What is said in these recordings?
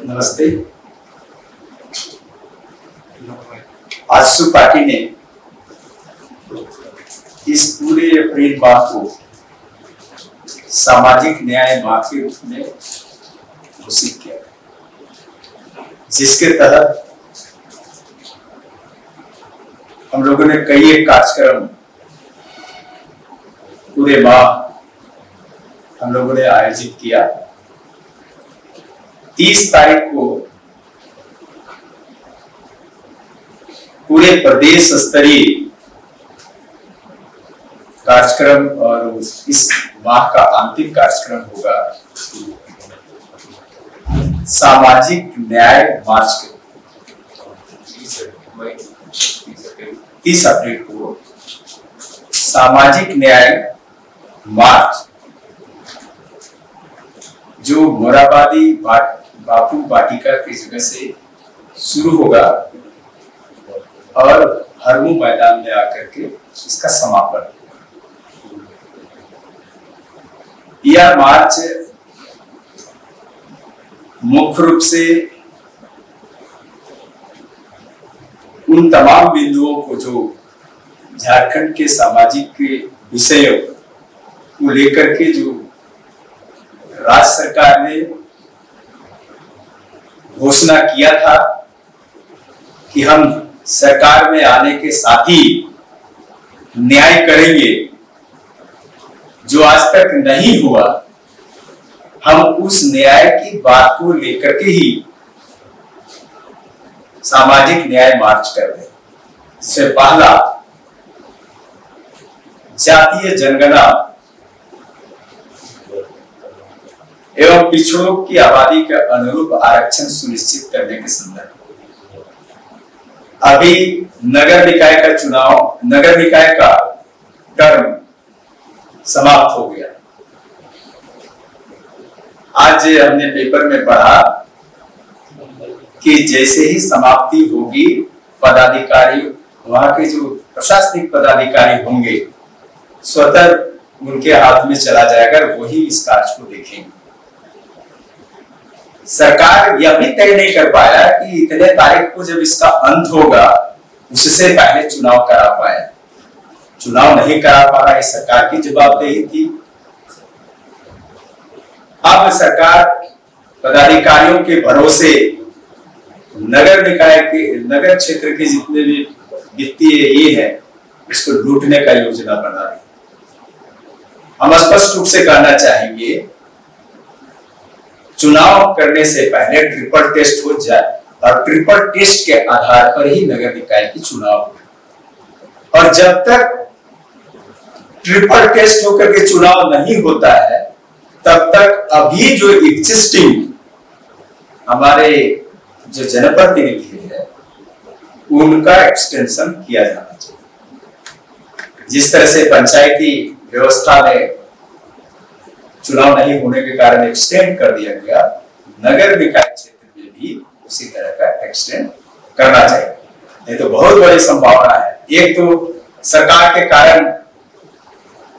नमस्ते। आजसू पार्टी ने इस पूरे अप्रैल माह को सामाजिक न्याय माह के रूप में घोषित किया। जिसके तहत हम लोगों ने कई एक कार्यक्रम पूरे माह हम लोगों ने आयोजित किया। तीस तारीख को पूरे प्रदेश स्तरीय कार्यक्रम और इस माह का अंतिम कार्यक्रम होगा। सामाजिक न्याय मार्च के तीस अप्रैल को सामाजिक न्याय मार्च, जो मोराबादी बापू वाटिका की जगह से शुरू होगा और हरमू मैदान में आकर के इसका समापन यह मार्च मुख्य रूप से उन तमाम बिंदुओं को जो झारखंड के सामाजिक विषयों को लेकर के जो राज्य सरकार ने घोषणा किया था कि हम सरकार में आने के साथ ही न्याय करेंगे। जो आज तक नहीं हुआ, हम उस न्याय की बात को लेकर के ही सामाजिक न्याय मार्च कर रहे इससे पहला जातीय जनगणना एवं पिछड़ों की आबादी के अनुरूप आरक्षण सुनिश्चित करने के संदर्भ अभी नगर निकाय का चुनाव, नगर निकाय का टर्म समाप्त हो गया। आज हमने पेपर में पढ़ा कि जैसे ही समाप्ति होगी, पदाधिकारी, वहाँ के जो प्रशासनिक पदाधिकारी होंगे, स्वतः उनके हाथ में चला जाएगा वही इस कार्य को देखेंगे। सरकार यह भी तय नहीं कर पाया कि इतने तारीख को जब इसका अंत होगा, उससे पहले चुनाव करा पाए। चुनाव नहीं करा पा रहा है सरकार की जवाबदेही थी। अब सरकार पदाधिकारियों के भरोसे नगर निकाय के, नगर क्षेत्र के जितने भी वित्तीय ये है, इसको लूटने का योजना बना रही हम स्पष्ट रूप से कहना चाहेंगे चुनाव करने से पहले ट्रिपल टेस्ट हो जाए, और ट्रिपल टेस्ट के आधार पर ही नगर निकाय की चुनाव हो और जब तक ट्रिपल टेस्ट होकर के चुनाव नहीं होता है, तब तक अभी जो एग्जिस्टिंग हमारे जो जनप्रतिनिधि है, उनका एक्सटेंशन किया जाना चाहिए। जिस तरह से पंचायती व्यवस्था में चुनाव नहीं होने के कारण एक्सटेंड कर दिया गया नगर निकाय क्षेत्र में भी उसी तरह का एक्सटेंड करना चाहिए। नहीं तो बहुत बड़ी संभावना है। एक तो सरकार के कारण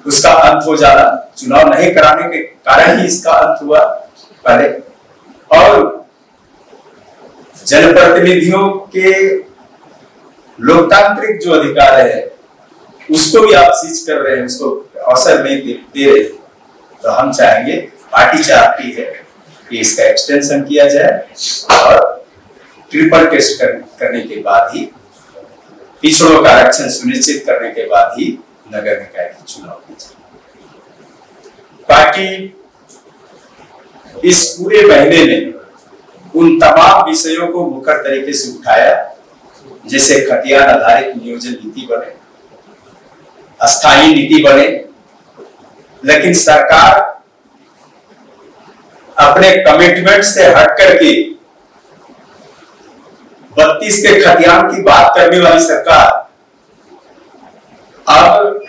उसका अंत हो जाना चुनाव नहीं कराने के कारण ही इसका अंत हुआ पहले। और जनप्रतिनिधियों के लोकतांत्रिक जो अधिकार है उसको भी आप सीज कर रहे हैं उसको अवसर नहीं दे, दे रहे तो हम चाहेंगे पार्टी चाहती है कि इसका एक्सटेंशन किया जाए और ट्रिपल टेस्ट कर, करने के बाद ही पिछड़ों का आरक्षण सुनिश्चित करने के बाद ही नगर निकाय की चुनाव की जाए पार्टी इस पूरे महीने में उन तमाम विषयों को मुखर तरीके से उठाया जैसे खतियान आधारित नियोजन नीति बने अस्थायी नीति बने लेकिन सरकार अपने कमिटमेंट से हट करके बत्तीस के खतियान की बात करने वाली सरकार अब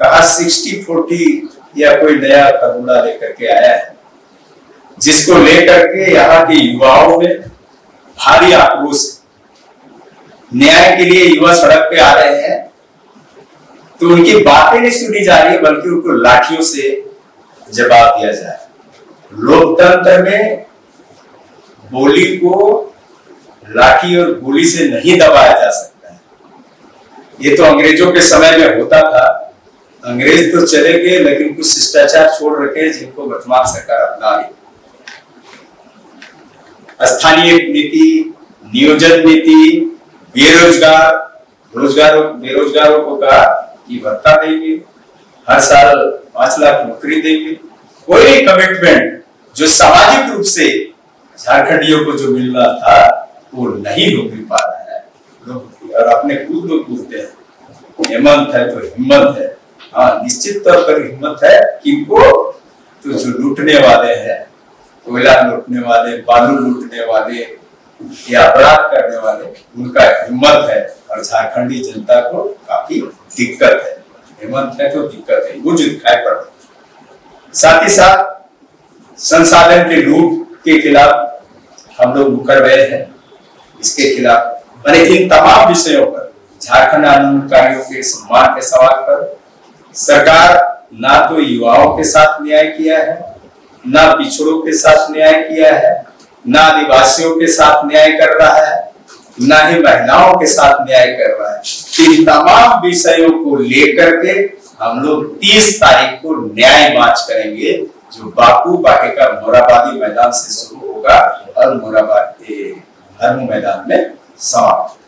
कहा सिक्सटी फोर्टी या कोई नया फॉर्मूला लेकर के आया है, जिसको लेकर के यहाँ के युवाओं में भारी आक्रोश न्याय के लिए युवा सड़क पे आ रहे हैं। तो उनकी बातें नहीं सुनी जा रही, बल्कि उनको लाठियों से जवाब दिया जाए लोकतंत्र में बोली को लाठी और गोली से नहीं दबाया जा सकता है। ये तो अंग्रेज़ों के समय में होता था। अंग्रेज़ तो चले गए, लेकिन कुछ शिष्टाचार छोड़ रखे जिनको वर्तमान सरकार अपना रही स्थानीय नीति, नियोजन नीति, बेरोजगार, रोजगारों, बेरोजगारों को कहा कि भत्ता देंगे, हर साल पाँच लाख नौकरी देंगे। कोई कमिटमेंट जो सामाजिक रूप से झारखंडियों को जो मिलना था, वो नहीं हो पा रहा है। और अपने खुद लोग पूछते हैं, हेमंत है तो हिम्मत है। हाँ निश्चित तौर पर हिम्मत है किनको तो जो लूटने वाले हैं, कोयला लूटने वाले, बालू लूटने वाले, या अपराध करने वाले, उनका हिम्मत है। और झारखंडी जनता को काफ़ी दिक्कत है। हिम्मत है तो दिक्कत है वो जो दिखाई पड़ साथ ही साथ संसाधन के लूट के खिलाफ हम लोग मुकर गए हैं। इसके खिलाफ मैंने इन तमाम विषयों पर, झारखंड आंदोलनकारियों के सम्मान के सवाल पर सरकार ना तो युवाओं के साथ न्याय किया है, ना पिछड़ों के साथ न्याय किया है, ना आदिवासियों के साथ न्याय कर रहा है। ना ही महिलाओं के साथ न्याय कर रहा है इन तमाम विषयों को लेकर के हम लोग 30 तारीख को न्याय मार्च करेंगे, जो बापू बाटिका मोराबादी मैदान से शुरू होगा और मोराबादी धर्म मैदान में समाप्त